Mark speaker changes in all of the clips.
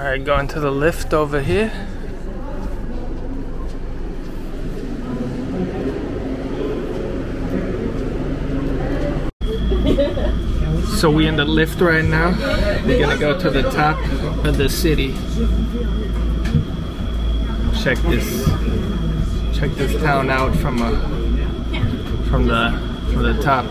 Speaker 1: Alright, going to the lift over here. So we in the lift right now. We're gonna go to the top of the city. Check this check this town out from a from the from the top.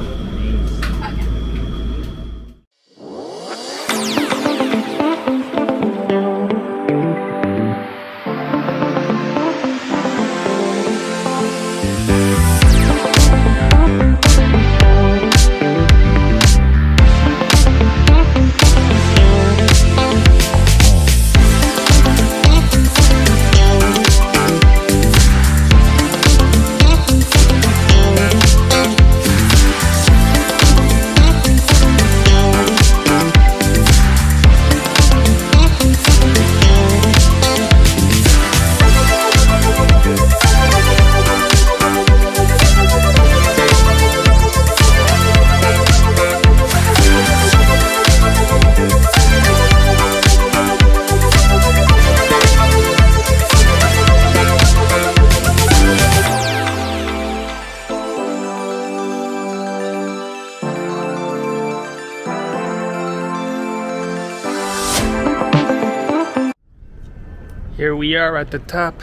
Speaker 1: Here we are at the top.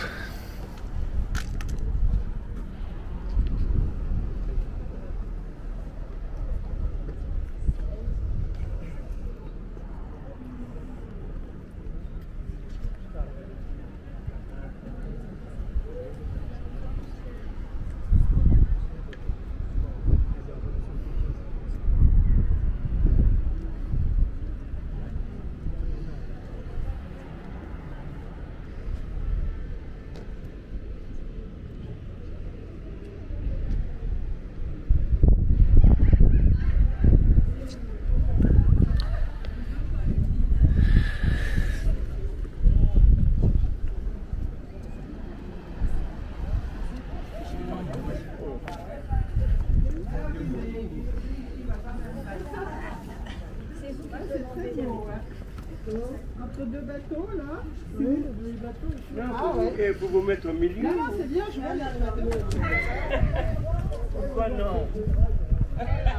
Speaker 2: Entre deux bateaux, là
Speaker 3: Ah ouais. Et vous vous mettre au milieu
Speaker 2: Non, non, c'est bien, je vois les bateaux.
Speaker 3: Pourquoi non?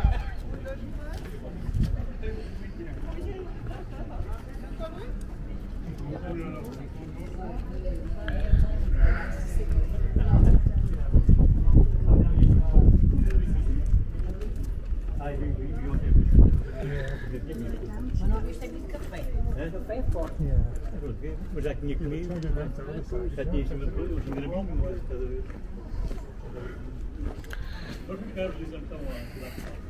Speaker 4: Поляк не Только каждый из
Speaker 2: автомобилей.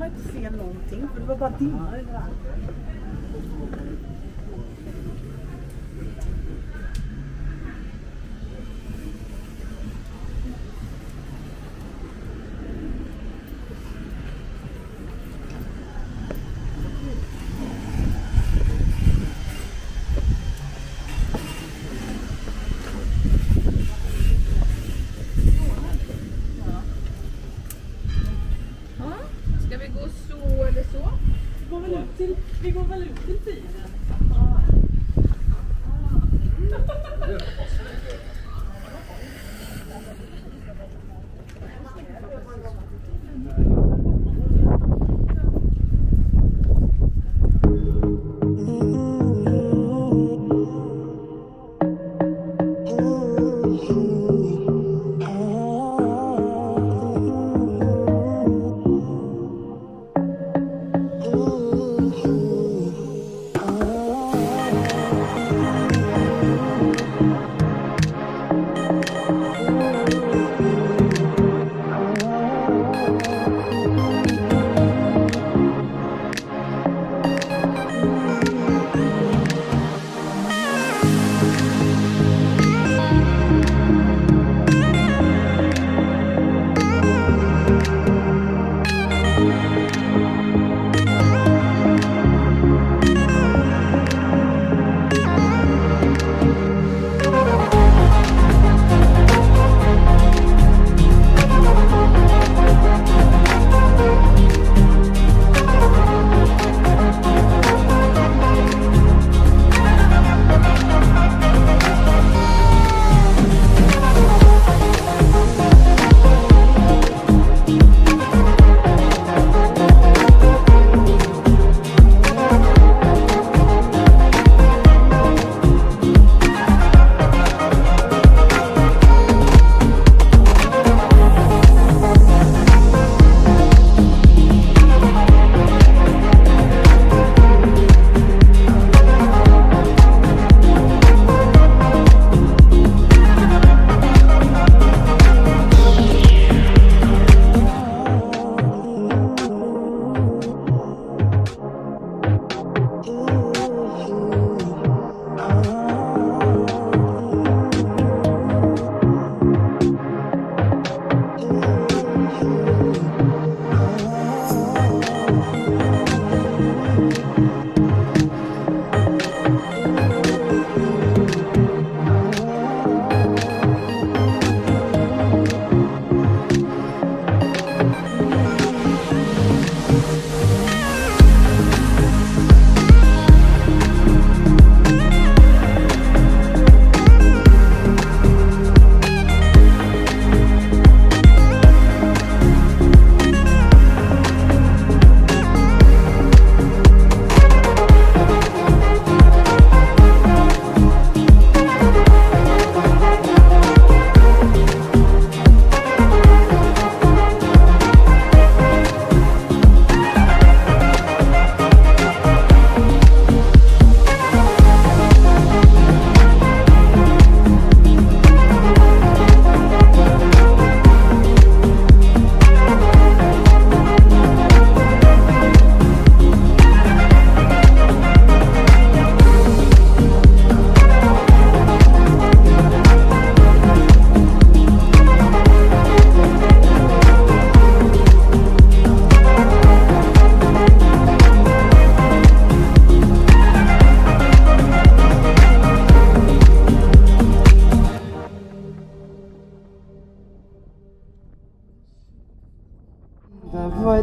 Speaker 2: man inte se någonting för det var bara dimma överallt.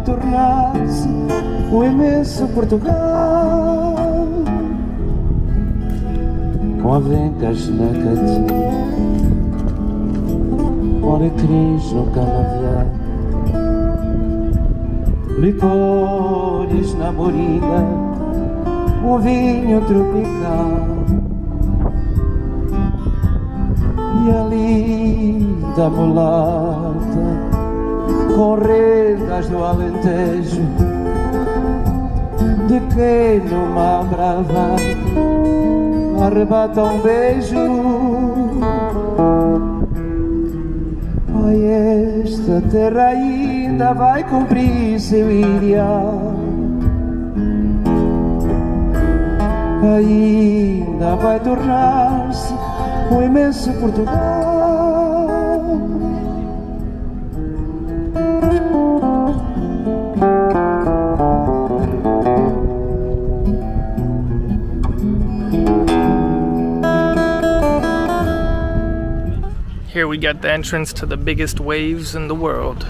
Speaker 5: Tornar-se o imenso Portugal. Com avencas na catinha, alecrim no canavial, licores na moringa, um vinho tropical. E a linda mulata com rendas do Alentejo de quem numa bravata arrebata um beijo. Ai, esta terra ainda vai cumprir seu ideal. Ainda vai tornar-se um imenso Portugal
Speaker 1: Here we got the entrance to the biggest waves in the world.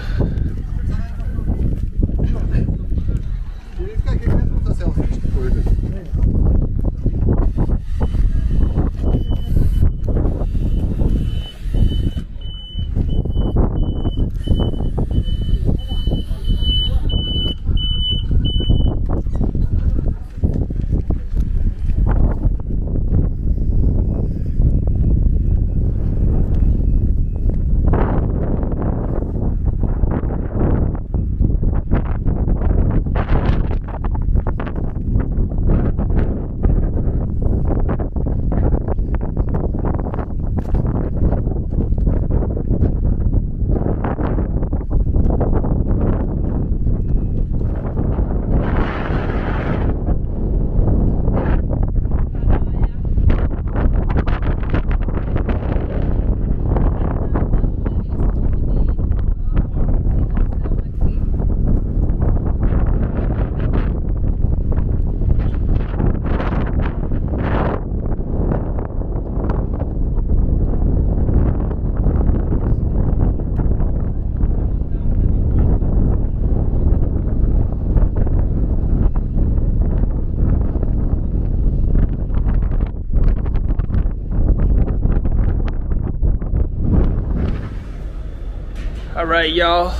Speaker 1: All right, y'all.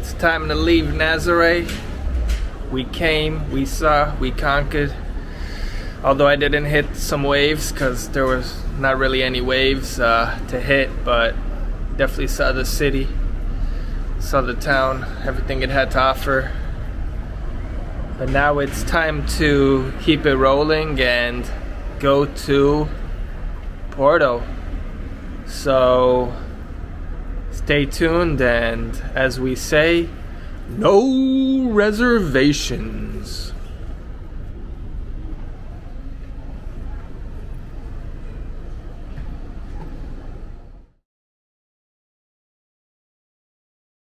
Speaker 1: It's time to leave Nazareth. We came, we saw, we conquered. Although I didn't hit some waves because there was not really any waves uh, to hit, but definitely saw the city, saw the town, everything it had to offer. But now it's time to keep it rolling and go to Porto. So stay tuned and as we say, no reservations.